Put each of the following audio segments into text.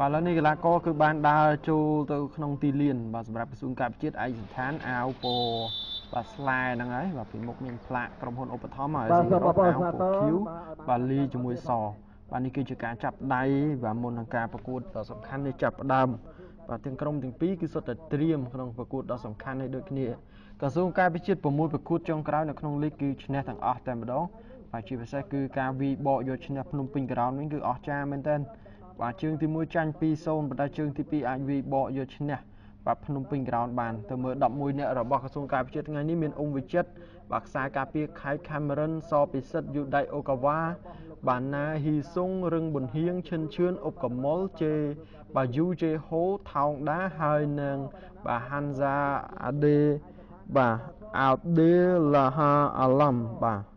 បាទឥឡូវនេះកីឡាករគឺបានដើរចូលទៅក្នុងទីលានបាទសម្រាប់ក្រសួងការពារជាតិឯកសណ្ឋានអាវពបាទស្លែហ្នឹងហើយបាទពីមុខមានផ្លាកក្រុមហ៊ុនឧបត្ថម្ភហើយស៊ីរ៉ូអាវពឃីវបាទលីជាមួយសបាទនេះគឺជាការចាប់ដៃបាទមុននឹងការប្រកួតដ៏សំខាន់នេះចាប់ផ្ដើមបាទទាំងក្រុមទាំងពីរគឺសុទ្ធតែត្រៀមក្នុងប្រកួតដ៏សំខាន់នេះដូចគ្នាក្រសួងការពិជាតិ6ប្រកួតចុងក្រោយនៅក្នុងលីកគឺឈ្នះទាំងអស់តែម្ដងបាទជាពិសេសគឺការវីបកយកឈ្នះភ្នំពេញក្រោនវិញគឺអស្ចារ្យមែនទែន បាទជើងទី1ចាញ់2-0ប៉ុន្តែជើងទី2អាចវីបកយកឈ្នះបាទភ្នំពេញក្រោនបានទៅមើល11អ្នករបស់ក្រសួងការពិជាតិថ្ងៃនេះមានអ៊ុំវិចិត្របាទខ្សែការពារខៃខាមេរិនសពិសិដ្ឋយូដៃអូកាវ៉ាបាទណាហ៊ីសុងរឹងប៊ុនហៀងឈិនឈឿនអុបកមុលជេបាទយូជេហូថោងដាហើយនឹងបាទហាន់សាអាដេបាទអោដេឡាហាអាឡំបាទ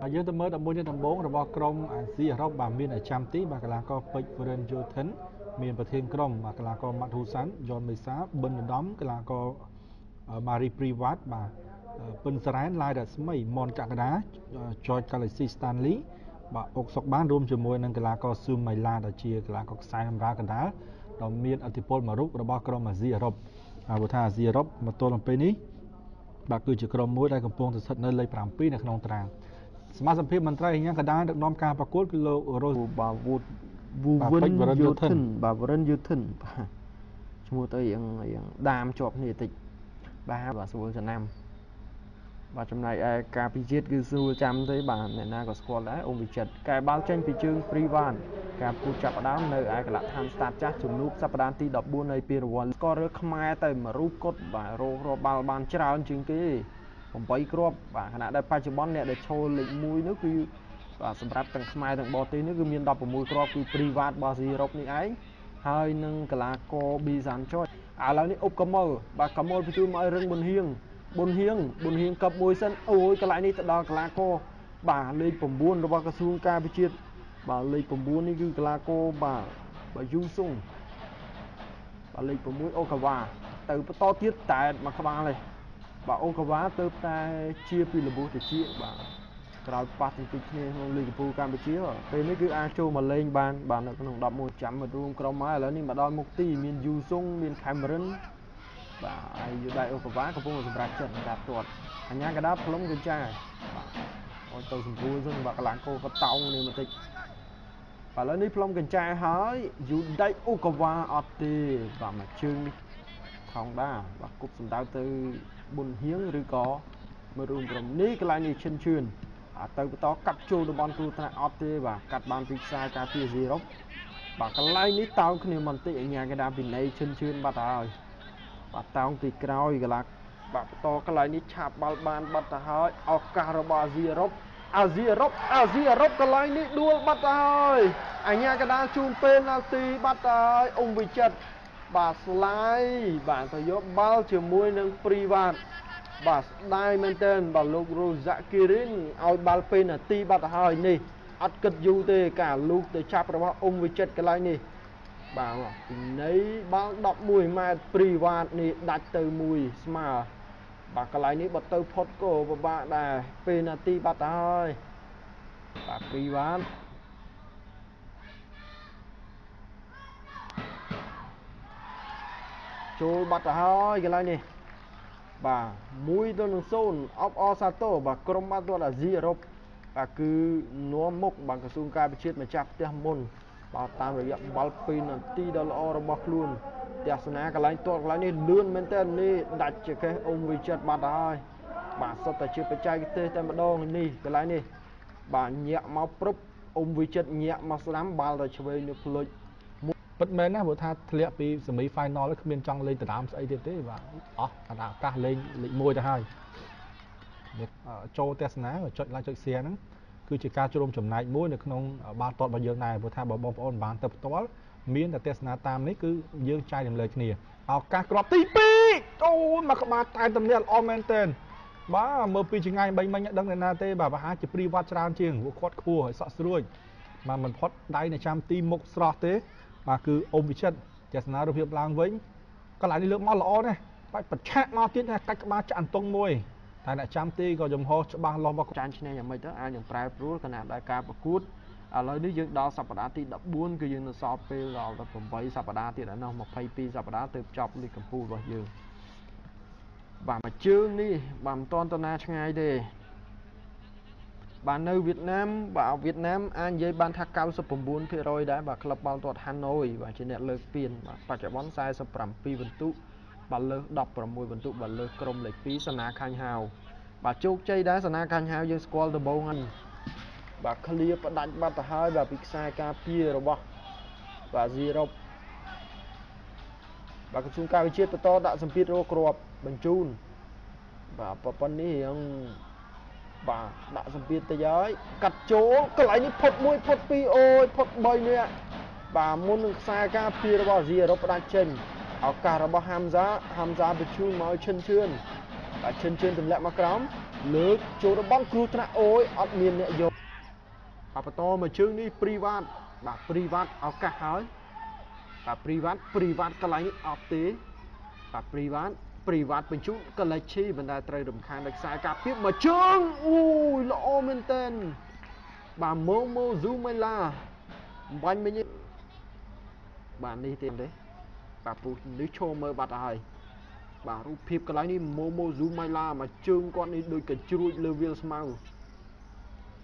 បាទយើងទៅមើល11នៃដំបូងរបស់ក្រុមអាស៊ីអឺរ៉ុបបាទមានអាចាំទីបាទកីឡាករពេជ្រវរិនយូថិនមានប្រធានក្រុមបាទកីឡាករម៉ាត់ហ៊ូសាន់យ៉នមេសាប៊ិនដំកីឡាករម៉ារីព្រីវ៉ាត់បាទពិនសារ៉ែនឡាយរស្មីមនកកដាចចកាឡេស៊ីស្តានលីបាទអុកសុកបានរួមជាមួយនឹងកីឡាករស៊ូមៃឡាដែលជាកីឡាករខ្សែបម្រើកណ្ដាលដ៏មានឥទ្ធិពលមួយរូបរបស់ក្រុមអាស៊ីអឺរ៉ុបហើយបើថាអាស៊ីអឺរ៉ុបមកទល់នឹងពេលនេះ បាទគឺជាក្រុមមួយដែលកំពុងស្ថិតនៅលេខ7នៅក្នុងតារាងសមាជិកមន្ត្រីយ៉ាងកដាដឹកនាំការប្រកួតគឺលោករ៉ូបាវូតវូវិនយូធិនបាទវរិនយូធិនបាទឈ្មោះទៅរៀងរៀងដាមជាប់គ្នាតិចបាទបាទស្រួលចំណាំ បាទចំណែកឯការពិជាតិគឺស្រួលចាំទេបាទអ្នកណាក៏ស្គាល់ដែរអ៊ុំវិចិត្រកែបាល់ចេញពីជើងព្រីវ៉ានការពូចាប់ផ្ដើមនៅឯកលដ្ឋានស្តាតចាស់ជំនួបសប្តាហ៍ទី14នៃពីរវល់ស្គាល់រើខ្មែរទៅមួយរូបគត់បាទរករបាល់បានច្រើនជាងគេ8គ្រាប់បាទខណៈដែលបច្ចុប្បន្នអ្នកដែលឈរលេខ1នោះគឺបាទសម្រាប់ទាំងខ្មែរទាំងបរទេសនេះគឺមាន16គ្រាប់គឺព្រីវ៉ាតរបស់ស៊ីរុបនេះឯងហើយនឹងកលាករប៊ីសានចុយឥឡូវនេះអុបកមុលបាទកមុលបញ្ជូនមកឲ្យរឹងប៊ុនហៀង ប៊ុនហៀងប៊ុនហៀងកັບមួយសិនអូយកន្លែងនេះទៅដល់កលាករបាទលេខ9របស់ក្រសួងការពិជាតិបាទលេខ9នេះគឺកលាករបាទបាទយូសុងបាទលេខ6អូកាវ៉ាទៅបន្តទៀតតែមួយក្បាលទេបាទអូកាវ៉ាទៅតែជាពីលបោះតិចបាទក្រោយប៉ះទង្គិចគ្នាក្នុងលីកកំពូលកម្ពុជាពេលនេះគឺអាចចូលមកលេងបានបាននៅក្នុង11ចាំមករួមក្រុមមកឥឡូវនេះមកដល់មុខទីមានយូសុងមានខេមរិន បាទហើយយូដៃអូកាវ៉ាកំពុងសម្រាប់ចិត្តសម្រាប់ទាត់អញ្ញាកដាផ្លុំកញ្ចាបាទអត់ទៅសម្ពួរចឹងបាទកលាំងគោក៏តោងនេះបន្តិចបាទឥឡូវនេះផ្លុំកញ្ចាហើយយូដៃអូកាវ៉ាអត់ទេបាទមកជើងនេះថងដាបាទគប់សម្ដៅទៅប៊ុនហៀងឬក៏មើលរួមក្រុមនេះកន្លែងនេះឈិនជឿនទៅបន្តកាត់ចូលតំបន់គ្រោះថ្នាក់អត់ទេបាទកាត់បានពីខ្សែការពារស៊ីរ៉ុបបាទកន្លែងនេះតោងគ្នាបន្តិចអញ្ញាកដាពីណៃឈិនជឿនបាត់ហើយ បាទតោងទីក្រោយកន្លះបាទបន្តកន្លែងនេះឆាប់បាល់បានបាត់ទៅហើយឱកាសរបស់អាស៊ីអឺរ៉ុបអាស៊ីអឺរ៉ុបអាស៊ីអឺរ៉ុបកន្លែងនេះដួលបាត់ទៅហើយអញ្ញាកដាជូនពេលណាល់ទីបាត់ទៅហើយអ៊ុំវិចិត្របាទស្លាយបាទទៅយកបាល់ជាមួយនឹងព្រីវ៉ាត់បាទស្ដាយមែនទែនបាទលោករ៉ូហ្សាគីរីនឲ្យបាល់ពេលនាទីបាត់ទៅហើយនេះអត់គិតយូរទេការលូកទៅចាប់របស់អ៊ុំវិចិត្រកន្លែងនេះ បាទពីនៃបាល់11ម៉ែត្រព្រីវ៉ាតនេះដាច់ទៅមួយស្មើបាទកន្លែងនេះបើទៅផុតក៏ពិបាកដែរពេលនាទីបាត់ទៅហើយបាទព្រីវ៉ាតចូលបាត់ទៅហើយកន្លែងនេះបាទ1ទៅនឹង0អបអសាតូបាទក្រុមបាល់ទាត់អាស៊ីអឺរ៉ុបបាទគឺនាំមុខបាទក្រសួងការពិជាតិម្ចាស់ផ្ទះមុន បាទតាមរយៈបាល់2នាទីដ៏ល្អរបស់ខ្លួនទស្សនាកន្លែងទាត់កន្លែងនេះលឿនមែនតើនេះដាច់ជាកេះអ៊ុំវិចិត្របាត់ហើយបាទសុទ្ធតែជាបច្ចេកទេសតែម្ដងនេះកន្លែងនេះបាទញាក់មកព្រឹបអ៊ុំវិចិត្រញាក់មកស្ដាំបាល់ទៅឆ្វេងនេះភ្លុចពិតមែនណាព្រោះថាធ្លាក់ពី semi final គ្មានចង់លេងដណ្ដើមស្អីទៀតទេបាទអស់អាឱកាសលេងលេខ1ទៅហើយចូលទស្សនាចុច like ចុច share ហ្នឹង គឺជាការចូលរួមចំណែកមួយនៅក្នុងបាល់ទាត់របស់យើងដែរព្រោះថាបើបងប្អូនបានទៅផ្ទាល់មានតែទស្សនាតាមនេះគឺយើងចែករំលែកគ្នាឱកាសគ្រាប់ទី2អូយមកក្បាលតែតំណាក់ល្អមែនទែនបាទមើលពីចង្អាយ3មិញដឹងនៅណាទេបាទប្រហែលជាព្រីវ៉ាត់ច្រើនជាងពួកគាត់ខ្ពស់ហើយសក់ស្រួយបាទមិនផុតដៃនៅចាំទីមុខស្រស់ទេ បាទគឺអ៊ំវិចិត្រទស្សនារូបភាពឡើងវិញកន្លែងនេះលើកមកល្អណាស់បាច់បច្ឆាក់មកទៀតណាកាច់ក្បាលចាក់អន្ទង់មួយ តែអ្នកចាំទីក៏ចំហច្បាស់លាស់របស់ចាញ់ឈ្នះយ៉ាងម៉េចទៅអាចនឹងប្រែប្រួលគណៈដែលការប្រកួតឥឡូវនេះយើងដល់សប្តាហ៍ទី14គឺយើងនៅសល់ពេលដល់8សប្តាហ៍ទៀតឯណោះ22សប្តាហ៍ទើបចប់លីកកម្ពុជារបស់យើងបាទមួយជើងនេះបាទមិនតន់តណាឆ្ងាយទេបាទនៅវៀតណាមបាទវៀតណាមអាចនិយាយបានថា99%ដែរបាទក្លឹបបាល់ទាត់ហាណូយបាទជាអ្នកលើកពានបាទបច្ចុប្បន្ន47ពិន្ទុ បាទលើស16ពិន្ទុបាទលើសក្រុមលេខ2សណាខាញ់ហាវបាទជោគជ័យដែរសណាខាញ់ហាវយើងស្គាល់ដំបូងហ្នឹងបាទឃ្លាផ្ដាច់បាត់ទៅហើយបាទពីខ្សែការពាររបស់បាទស៊ីរ៉ុបបាទក្រសួងការវិជាបន្តដាក់សម្ពាធរកគ្រាប់បញ្ជូនបាទប៉ុណ្ណេះរៀងបាទដាក់សម្ពាធទៅហើយកាត់ចូលកន្លែងនេះផុតមួយផុតពីរអូយផុត3នាក់បាទមុននឹងខ្សែការពាររបស់អាស៊ីអឺរ៉ុបផ្ដាច់ចេញ ឱកាសរបស់ហាំហ្សាហាំហ្សាបញ្ជូនមកឈិនឈឿនបាទឈិនឈឿនទម្លាក់មកក្រោមលើកចូលរបស់គ្រូថ្នាក់អូយអត់មានអ្នកយកបាទបន្តមកជើងនេះព្រីវ៉ាតបាទព្រីវ៉ាតឱកាសហើយបាទព្រីវ៉ាតព្រីវ៉ាតកន្លែងនេះអត់ទេបាទព្រីវ៉ាតព្រីវ៉ាត់បញ្ជូនកលេចឈីបណ្ដាត្រូវរំខានដោយខ្សែការពារមួយជើងអូយល្អមែនតើបាទម៉ូម៉ូស៊ូមេឡាបាញ់មិញបាទនេះទេទេ បាទពូនេះឈោមើលបាត់ហើយបាទរូបភាពកន្លែងនេះម៉ូម៉ូស៊ូមេឡាមួយជើងគាត់នេះដូចកញ្ជ្រួចលើវាលស្មៅ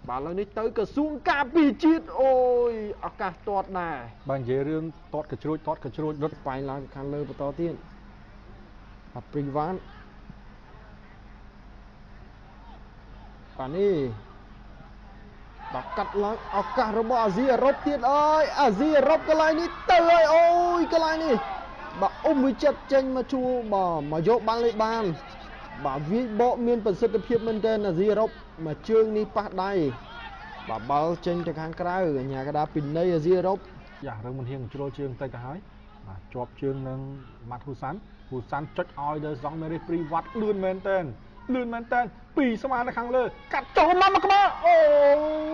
បាទឥឡូវនេះទៅក្រសួងការពារជាតិអូយឱកាសទាត់ដែរបាទនិយាយរឿងទាត់កញ្ជ្រួចទាត់កញ្ជ្រួចរត់ស្វែងឡើងខាងលើបន្តទៀតបាទព្រីវ៉ាន់បាទនេះបាទកាត់ឡើងឱកាសរបស់អាស៊ីអឺរ៉ុបទៀតអើយអាស៊ីអឺរ៉ុបកន្លែងនេះទៅហើយអូយកន្លែងនេះ បាទអ៊ុំវិចិត្រចេញមកជួបាទមកយកបានលេខបានបាទវាយបកមានប្រសិទ្ធភាពមែនទែនអាស៊ីអឺរ៉ុបមកជើងនេះប៉ះដៃបាទបាល់ចេញទៅខាងក្រៅកញ្ញាកដាពីនៃអាស៊ីអឺរ៉ុបយ៉ារឿងមិនហ៊ានជ្រុលជើងតិចទៅហើយបាទជាប់ជើងនឹងម៉ាត់ហ៊ូសាន់ហ៊ូសាន់ចុចឲ្យដល់សងមេរីព្រីវ៉ាត់លឿនមែនតើលឿនមែនតើពីស្មាននៅខាងលើ កាត់ចូលមកមកក្បាលអូ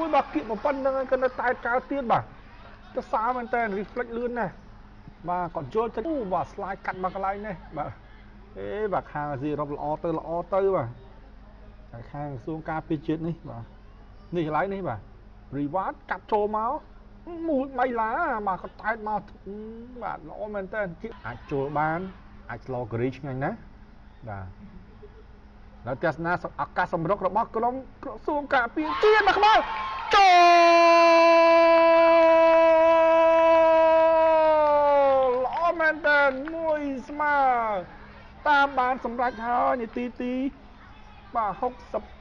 យបាទគៀកមកប៉ុណ្្នឹងក៏នៅតែចោលទៀតបាទទៅសើមែនតើ reflect លឿនណាស់ បាទគាត់ចូលចិត្តអូបាទ slide កាត់មកកន្លែងនេះបាទអេបាទខាងអាស៊ីអឺរ៉ុបល្អទៅល្អទៅបាទតែខាងក្រសួងការពារជាតិនេះបាទនេះកន្លែងនេះបាទ reward កាត់ចូលមកមួយបីឡាបាទគាត់តែតមកបាទល្អមែនតើអាចចូលបានអាចស្លកេរីឆ្ងាញ់ណាបាទនៅទស្សនាឱកាសសម្រុករបស់ក្រុមក្រសួងការពារជាតិមកក្បាលចូល មែនតើមួយស្មើតាមបានសម្រេចហើយនាទីទីបាទ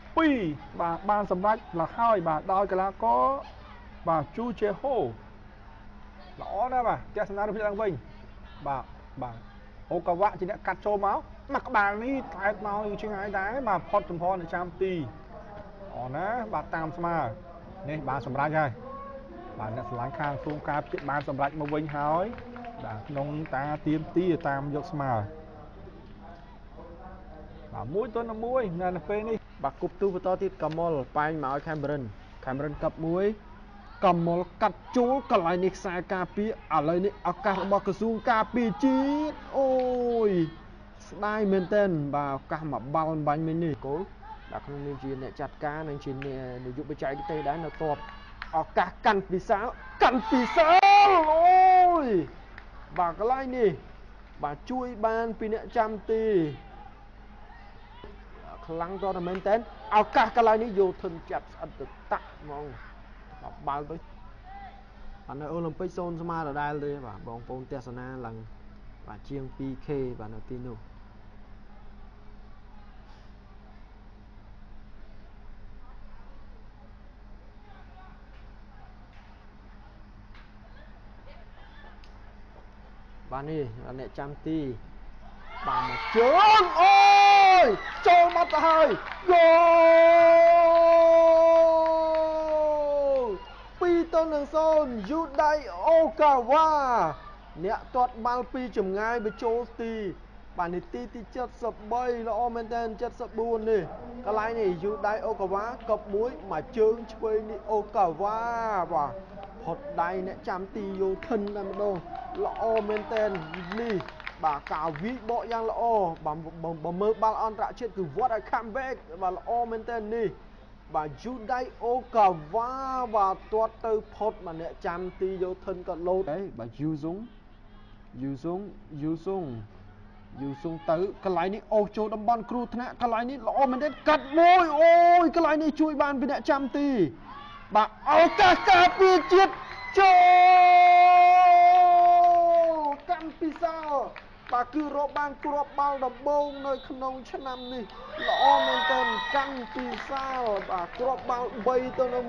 62បាទបានសម្រេចលហើយបាទដោយកីឡាករបាទជូជេហូល្អណាស់បាទទស្សនារូបភាពឡើងវិញបាទបាទអូកាវៈជាអ្នកកាត់ចូលមកមកក្បាលនេះថែតមកយូរជាងហើយដែរបាទផុតចំហនៅចាំទីអូណាបាទតាមស្មើនេះបានសម្រេចហើយបាទអ្នកស្រឡាញ់ខាងសួងការពិតបានសម្រេចមកវិញហើយ បាទក្នុងតាទៀមទីតាមយកស្មើបាទមួយទល់នឹងមួយនៅពេលនេះបាទគប់ទូបន្តទៀតកមលប៉ែងមកឲ្យខេមរិនខេមរិនកាប់មួយកំមុលកាត់ជួលកន្លែងនេះខ្សែការពារឥឡូវនេះឱកាសរបស់ក្រសួងការពារជាតិអូយស្ដាយមែនទែនបាទឱកាសមកបាល់បាញ់មិញនេះគោលបាទក្នុងនាមជាអ្នកចាត់ការនិងជានាយកបច្ចេកទេសដែរនៅតបឱកាសកាន់ពិសាលកាន់ពិសាលអូយ បាទកន្លែងនេះបាទជួយបានពីអ្នកចាំទីខ្លាំងតតែមែនតើឱកាសកន្លែងនេះយកធិនចាប់ស្អិតទៅតាក់ហ្មងបើកទៅបាទនៅអូឡ িম্প ិកសូនស្មើដដែលទេបាទបងប្អូនទស្សនាឡើងបាទជាង 2K បាទនៅទីនោះ បាទនេះអ្នកចាំទីបាទមកជើងអូយចូលមកទៅហើយយូ2ទៅនឹង0យូដៃអូកាវ៉ាអ្នកទាត់បាល់ពីចម្ងាយបញ្ចូលទីបាទនីតិទី73ល្អមែនតើ74នេះកន្លែងនេះយូដៃអូកាវ៉ាកប់មួយមកជើងឆ្វេងនេះអូកាវ៉ាបាទ ផុតដៃអ្នកចាំទីយោធិនតែម្ដងល្អមែនតើនេះបាទការវិបកយ៉ាងល្អបើមើលបាល់អន្តរជាតិគឺ what a comeback បាទល្អមែនតើនេះបាទយូដៃអូកាវ៉ាបាទទាត់ទៅផុតបាទអ្នកចាំទីយោធិនក៏លោតដែរបាទយូស៊ុងយូស៊ុងយូស៊ុងយូស៊ុងទៅកន្លែងនេះអូសចូលតំបន់គ្រោះថ្នាក់កន្លែងនេះល្អមែនទេកាត់មួយអូយកន្លែងនេះជួយបានពីអ្នកចាំទី បាទឱកាសការពារជាតិចូលកាន់ពិសោបាទគឺរកបានគ្រាប់បាល់ដំបូងនៅក្នុងឆ្នាំនេះល្អមែនទែនកាន់ពិសាលបាទគ្រាប់បាល់3ទៅនៅ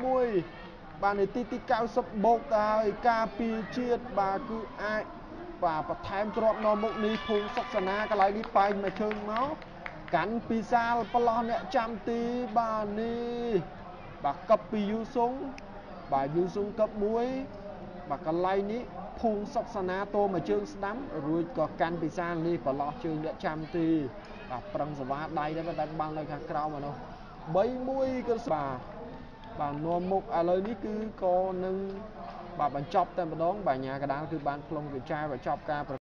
1បាទនាទីទី90បូកទៅហើយការពារជាតិបាទគឺអាចបាទបន្ថែមគ្រាប់នៅមុខនេះភូមិសុខសនាកន្លែងនេះបែកមកជើងមកកាន់ពិសាលប្រឡោះអ្នកចាំទីបាទនេះ បាទកັບពីយូសុងបាទយូសុងកັប1បាទកន្លែងនេះភូមិសុកសនាតោមកជើងស្ដាំរួចក៏កាន់ពិសាលនេះប្រឡោះជើងអ្នកចាំទីបាទប្រឹងសវ៉ាដៃដែរតែបាល់នៅខាងក្រោមអានោះ3-1ក៏បាទបាទនាំមុខឥឡូវនេះគឺក៏នឹងបាទបញ្ចប់តែម្ដងបាទញាកដាលគឺបានផ្លុំវិចារបញ្ចប់ការ